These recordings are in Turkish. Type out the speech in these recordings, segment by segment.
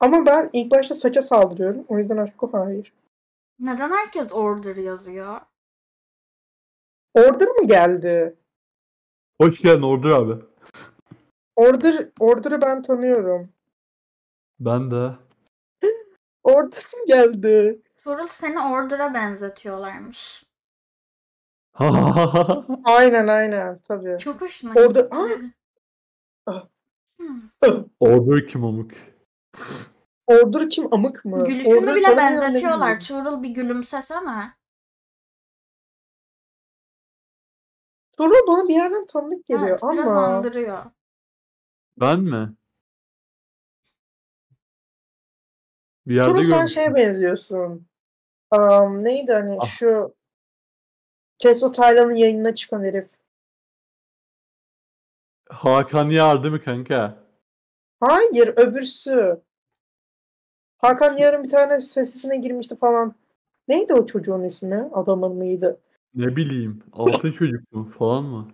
Ama ben ilk başta saça saldırıyorum. O yüzden Aşko hayır. Neden herkes order yazıyor? Order mı geldi? Hoş geldin Ordur abi. Order, Order'ı ben tanıyorum. Ben de. Order mı geldi? Tuğrul seni order'a benzetiyorlarmış. Aynen aynen tabii. Çok hoşuna Order... gitti. Ah! Hmm. Ordur kim amık? Order kim amık mı? Gülüşünü Order'ı bile benzetiyorlar. Tuğrul bir gülümsesene. Tuğrul bana bir yerden tanıdık geliyor Evet, biraz ama andırıyor. Ben mi? Bir yerde Tuğrul sen şeye benziyorsun. Am, neydi hani Ah. şu Teso Taylan'ın yayınına çıkan herif. Hakan Yar değil mi kanka? Hayır öbürsü. Hakan yarın bir tane sesine girmişti falan. Neydi o çocuğun ismi? Adamın mıydı? Ne bileyim. Altın çocuk mu falan mı?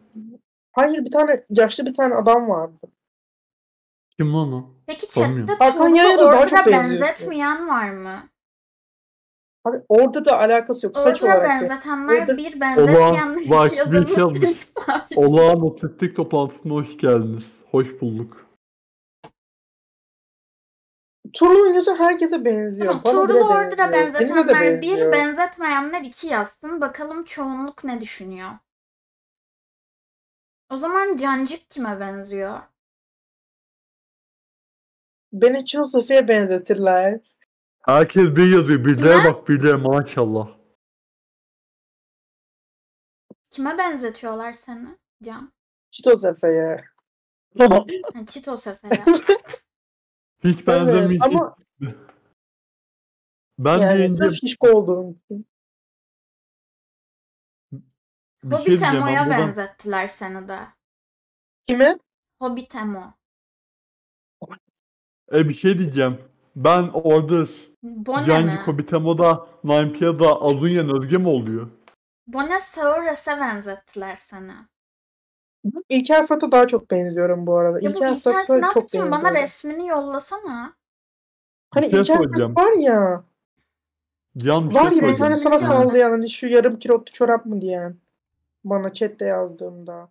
Hayır bir tane yaşlı bir tane adam vardı. Kim lan o? Peki chatte Hakan Tuğrul'u Yaya'ya da daha çok benzetmeyen var mı? Abi orada da alakası yok. Saç Order'a olarak. benzetenler Orada- bir, benzetmeyenler bak, iki şey lütfen. Olağan otistik toplantısına hoş geldiniz. Hoş bulduk. Tuğrul'un yüzü herkese benziyor. Tamam, bile order'a benziyor. Denize de benzetenler bir, benzetmeyenler iki yazsın. Bakalım çoğunluk ne düşünüyor? O zaman Cancık kime benziyor? Beni Çin Sofi'ye benzetirler. Herkes bir yazıyor. Birliğe bak birliğe maşallah. Kime benzetiyorlar seni? Can. Çito Sefe'ye. Çito Sefe'ye. Hiç Evet, benzemeyecek. ama Ben yani deyince şişko olduğum için. bir şey Hobbit diyeceğim. Emo'ya buradan... benzettiler seni de. Kime? Hobbit Emo. E, bir şey diyeceğim. Ben Ordur, Bone Cangi mi? Kobitemo'da, Ninepia'da Azunya Özge mi oluyor? Bone Saures'e benzettiler seni. İlker Fat'a daha çok benziyorum bu arada. Ya İlker İlker Fat'a çok Fırat'cığım bana benziyorum. resmini yollasana. Hani Bir şey İlker. Fat var ya. Can bir Var şey ya bir tane sana sallayan hani şu yarım kilotlu çorap mı diyen. Bana chatte yazdığımda.